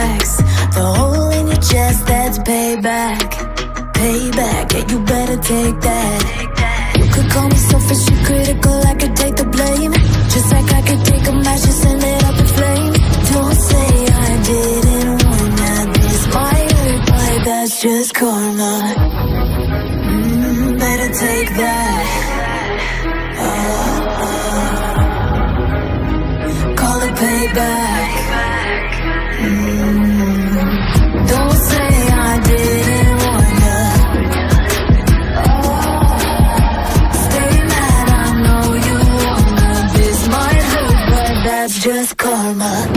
relax. The hole in your chest, that's payback. Payback, yeah, you better take that. You could call me selfish, you critical, I could take the blame. Just like I could take a match and send it up in flames. Don't say I didn't want that. This might hurt, but that's just karma. Mm, better take that. Oh, oh. Call it payback. That's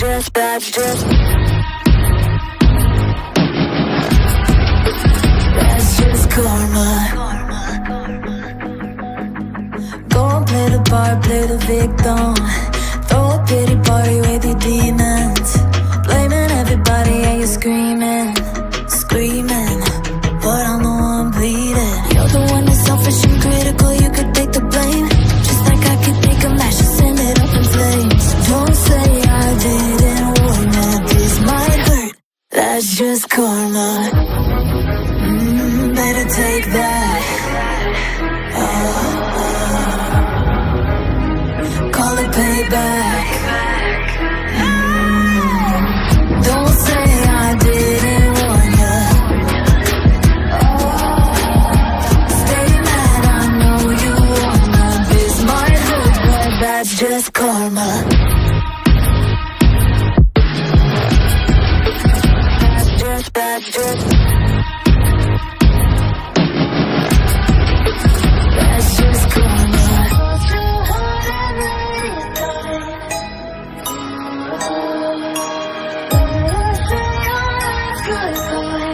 just, that's just. That's just karma. And play the part, play the victim. Throw a pity party with your demons. That's just karma. Mm, better take that. Uh, uh. Call it payback. Mm, don't say I didn't warn ya. Oh, stay mad, I know you wanna. This might hurt, but that's just karma. Bye.